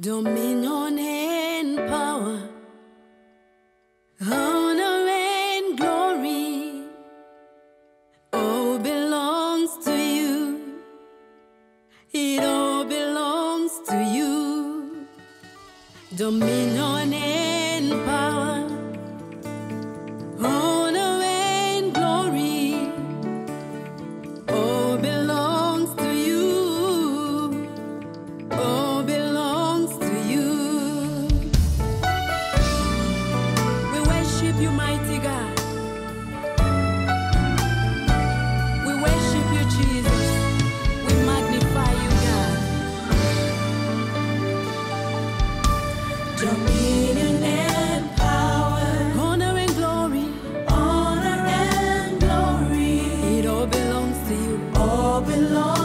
Dominion and power, honor and glory, all belongs to you. It all belongs to you. Dominion and power. belong